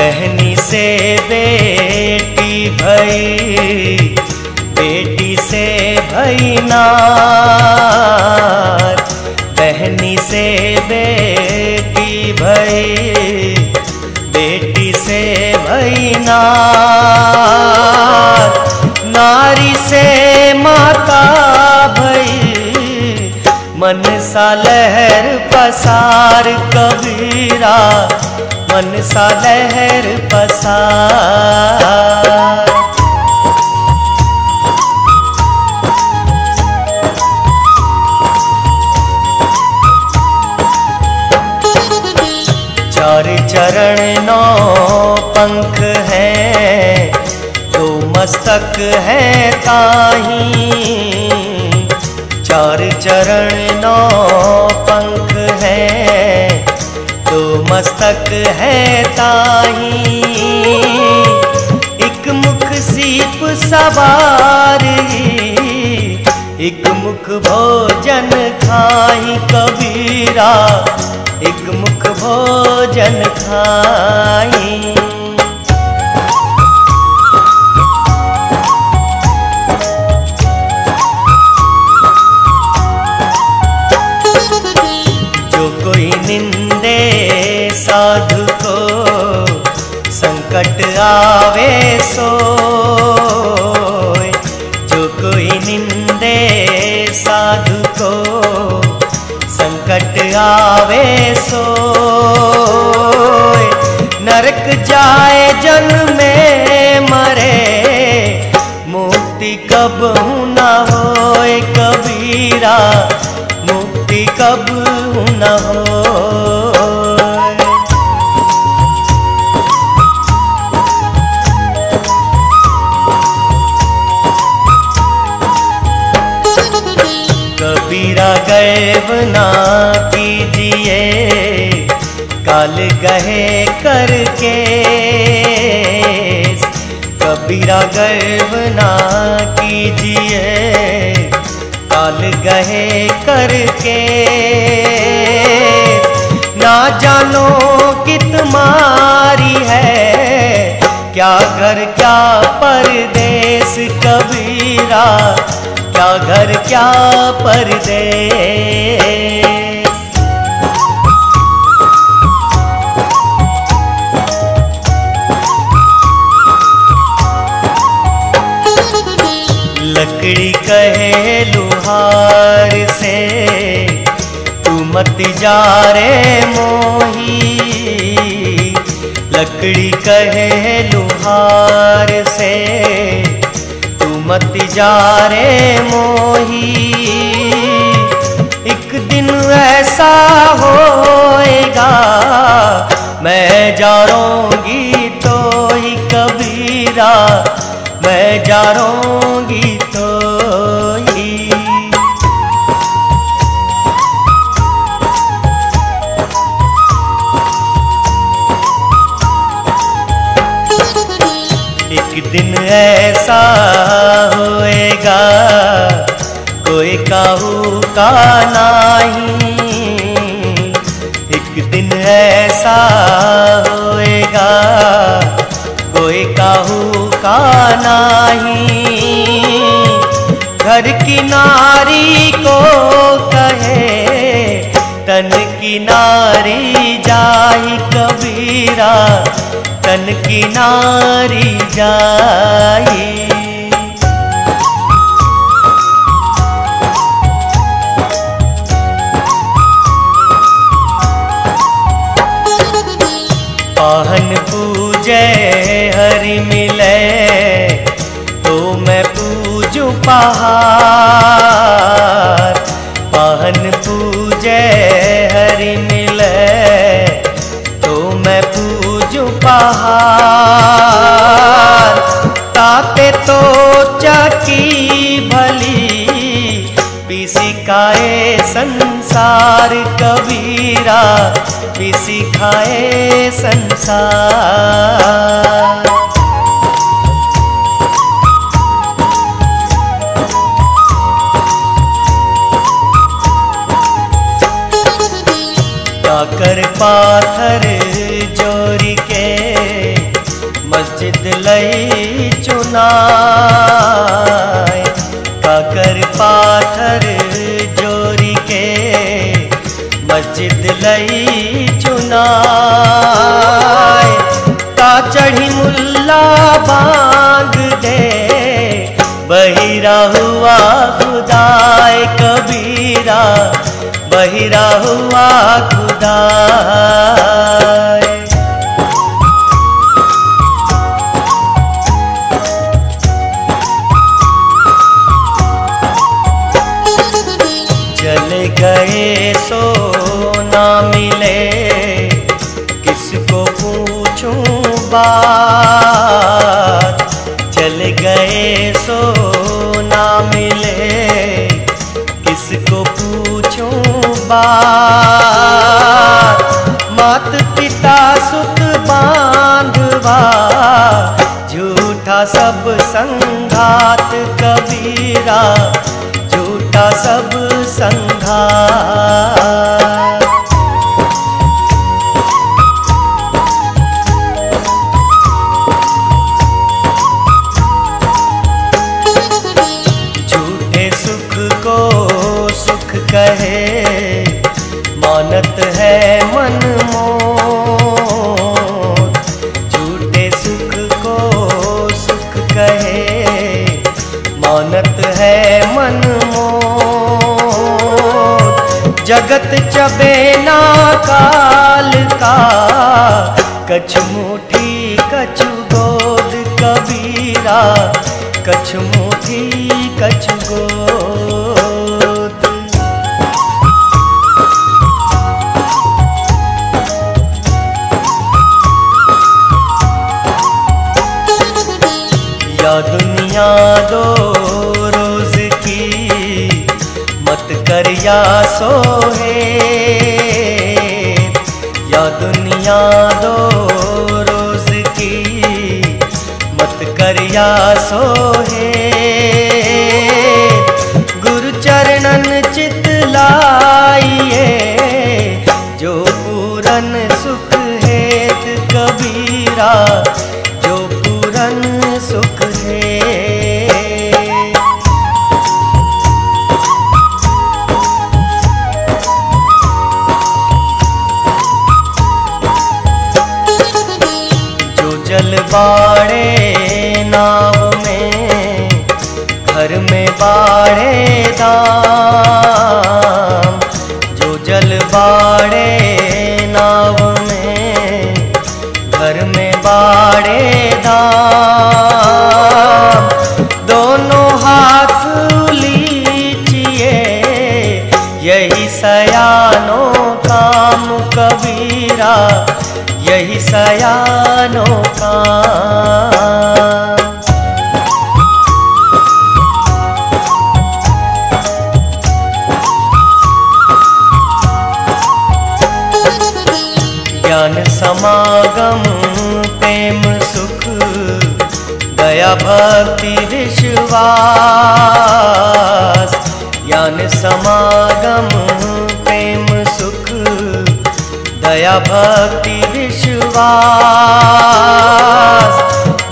बहनी से बेटी भई, बेटी से भई बहनी से बेटी भई, बेटी से भई नार। नारी से माता भई मन सा लहर पसार कबीरा। मन सा लहर पसार। चार चरण नौ पंख है, दो मस्तक है ताही। चार चरण नौ मस्तक है ताही। एक मुख सीप सवार एक मुख भोजन खाही कबीरा। एक मुख भोजन खाई आवे सो जो कोई निंदे साधु को संकट आवे सो नरक जाए जन्म में मरे, मुक्ति कब न होए कबीरा, मुक्ति कब न हो गैब ना कीजिए काल गहे करके। कबीरा गर्व ना कीजिए काल गहे करके। ना जानो कित मारी है, क्या घर, क्या परदेश कबीरा। क्या घर क्या परदेश लकड़ी कहे लुहार से, तू मत जा रे मोही। लकड़ी कहे लुहार से मत जा रे मोही। एक दिन ऐसा होएगा, मैं जाऊँगी तो ही कबीरा। मैं जा जाऊँगी ऐसा होएगा। कोई काहू का नाही। एक दिन ऐसा होएगा। कोई काहू का नाही। घर की नारी को कहे, तन की नारी जाई कबीरा। तन की नारी जाई पाहन पूजे हरि मिले तो मैं पूजू पहाड़। पाहन पहाड़ ताते तो चकी भली पिसी खाए संसार कबीरा पिसी खाए संसार। काकर पाथर लई चुनाए काकर पाथर जोरी के मस्जिद लई चुनाए ता चढ़ी मुल्ला बांग दे, बहिरा हुआ खुदाए कबीरा, बहिरा हुआ खुदाए कबीरा झूठा सब संघात जगत चबे ना काल का कछ मुठी सोहे। गुरु चरणन चित लाइए बाड़े नाव में, घर में बाड़े दाम दोनों हाथ लीचिए यही सयानो काम कबीरा, यही सयानो काम। दया भक्ति विश्वास, ज्ञान समागम प्रेम सुख, दया भक्ति विश्वास।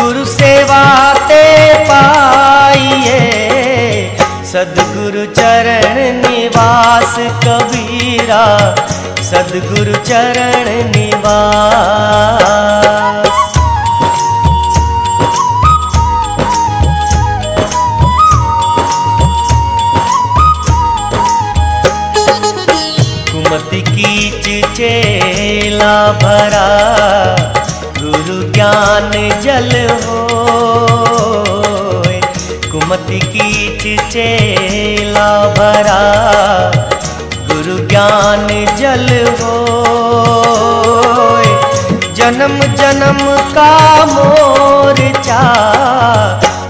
गुरु सेवा ते पाइए, सदगुरु चरण निवास कबीरा, सदगुरु चरण निवास। भरा, गुरु ज्ञान जल हो कुमति कीच चेला भरा, गुरु ज्ञान जल हो जन्म जन्म का मोर्चा,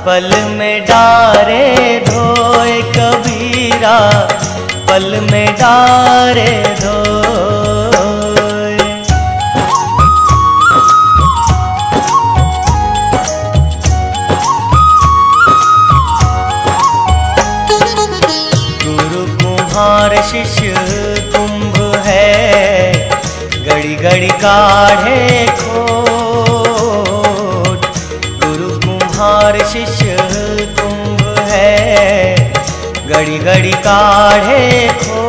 पल में डारे धोए कबीरा, पल में डारे धोए काढ़े खोट। और शिष्य कुंभ है। घड़ी घड़ी काढ़े खो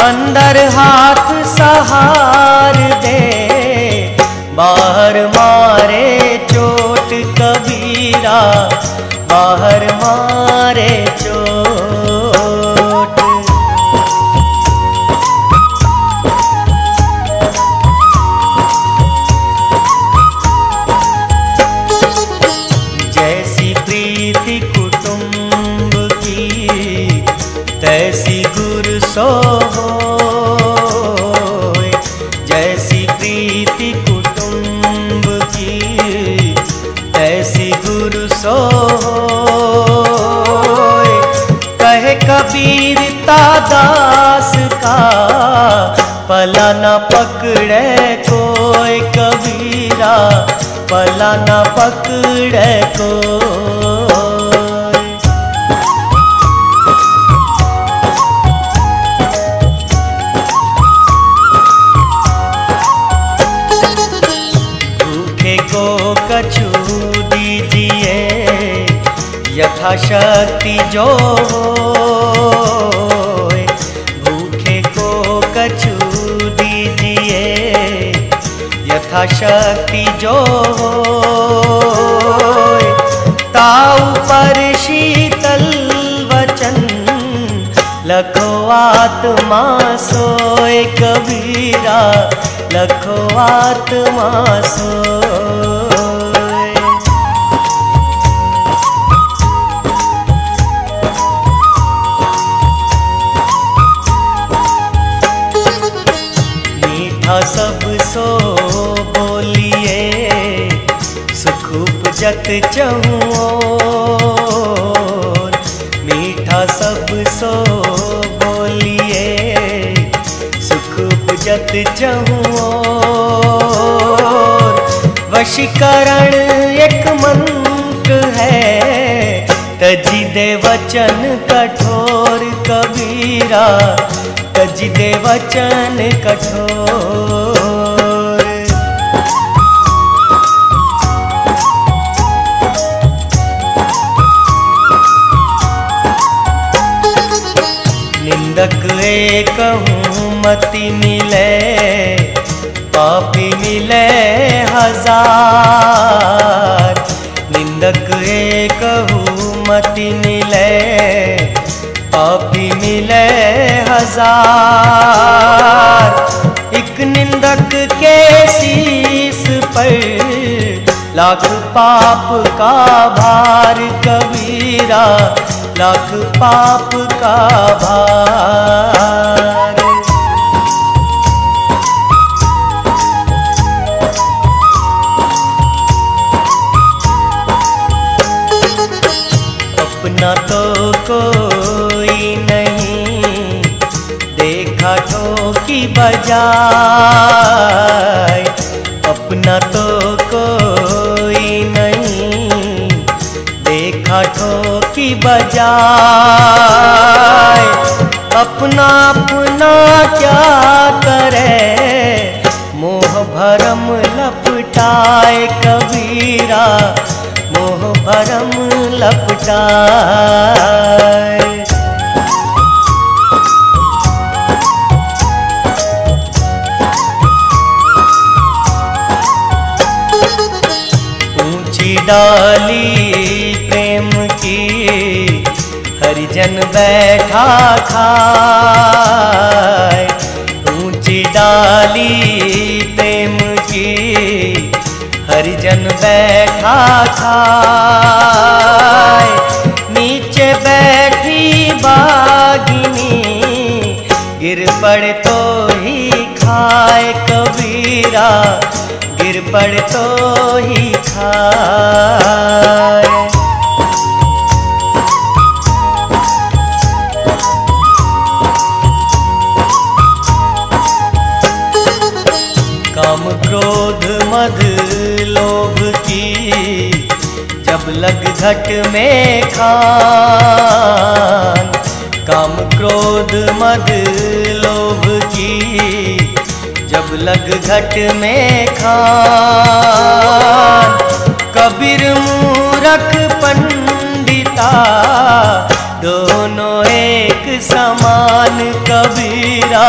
अंदर हाथ सहार दे। बाहर मारे चोट कबीरा। बाहर पला न पकड़े कोई कबीरा पला न पकड़े कोई यथाशक्ति जो। शक्ति जो ताप शीतल वचन लखवात्मासे कबीरा लखवात्मास उपजत चहुओ मीठा सब सो बोलिए, सुख उपजत चहुओ वशीकरण एक मंत्र है, तजी दे वचन कठोर कबीरा। तजी दे वचन कठोर। निंदक एक मति मिले, पापी मिले हज़ार। निंदक एक मति मिले, पापी मिले हज़ार। एक निंदक के शीस पर लाख पाप का भार कबीरा लाख पाप का भार। अपना तो कोई नहीं देखा ठोकी बजाय। अपना तो बजाय अपना अपना क्या करे? मोह भरम लपटाए कबीरा। मोह भरम लपटाए। ऊँची डाली हरिजन बैठा खाए, ऊँची डाली प्रेम की, हरिजन बैठा खाए। नीचे बैठी बागिनी, गिर पड़े तो ही खाए कबीरा, गिर पड़े तो ही खाए। मद लोभ की, जब लग घट में खान। काम क्रोध मद लोभ की, जब लग घट में खान। कबीर मूरख पंडिता, दोनों एक समान कबीरा,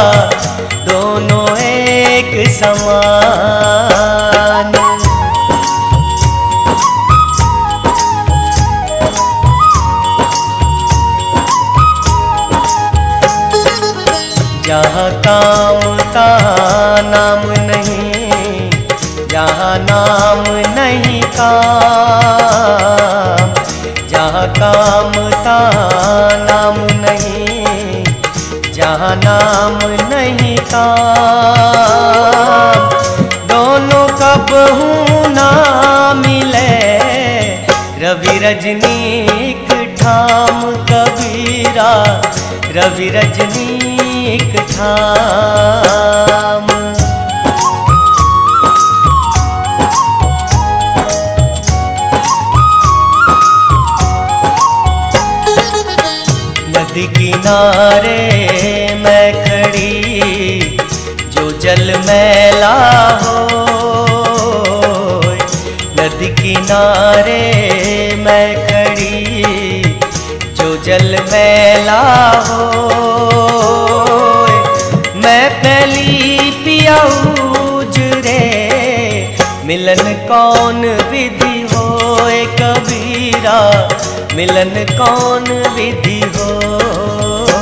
दोनों एक समान। नाम नहीं, जहाँ नाम नहीं काम जहाँ काम का नाम नहीं, जहाँ नाम नहीं काम दोनों कब हूँ ना मिले, रवि रजनीक ठाम कबीरा, रवि रजनीक ठाम। नदी किनारे मैं खड़ी, जो जल मैला हो। नदी किनारे मैं खड़ी, जो जल मैला हो। मैं पहली पियाऊज रे मिलन कौन विधि होए कबीरा? मिलन कौन विधि हो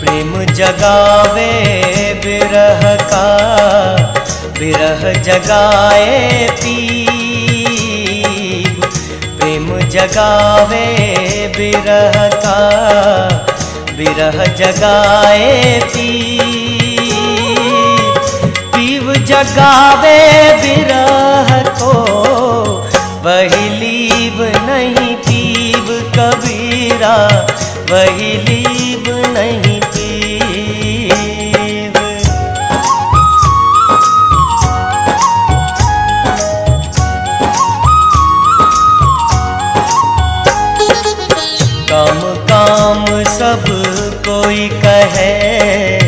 प्रेम जगावे बिरह का, बिरह जगाए पी प्रेम जगावे बिरह का बिरह जगाए पी पीव जगावे बिरह को, वही लीव नहीं पीव कबीरा, वही लीव नहीं कोई कहे,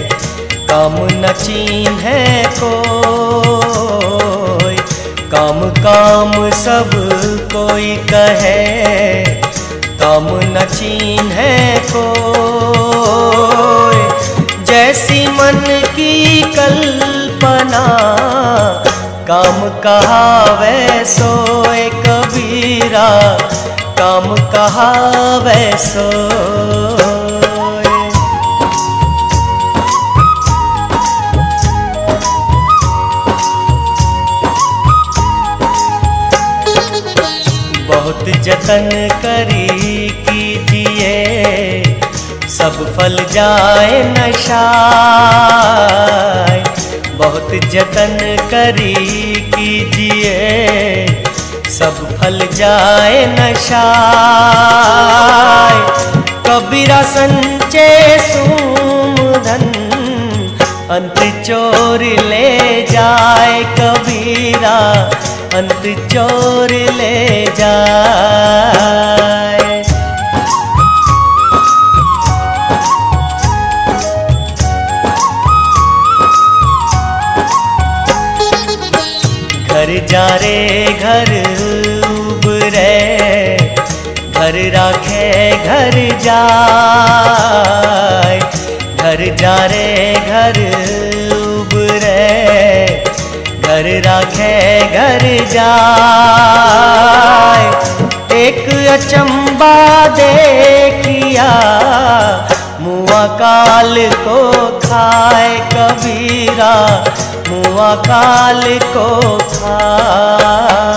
काम नचीन है कोई। काम काम सब कोई कहे, काम नचीन है कोई। जैसी मन की कल्पना, काम कहा वैसोए कबीरा, काम कहा वैसो जतन करी कीजिए, सब फल जाए नशाए। बहुत जतन करी कीजिए, सब फल जाए नशाए। कबीरा संचे सुमधन, अंत चोर ले जाए कबीरा। अंत चोर ले जाए। घर जा रे, घर उबरे घर राखे, घर जाए। घर जा रे, घर घर राखे, घर जाए। एक अचंबा देखिया मुआ काल को खाए कबीरा, मुआ काल को खाए।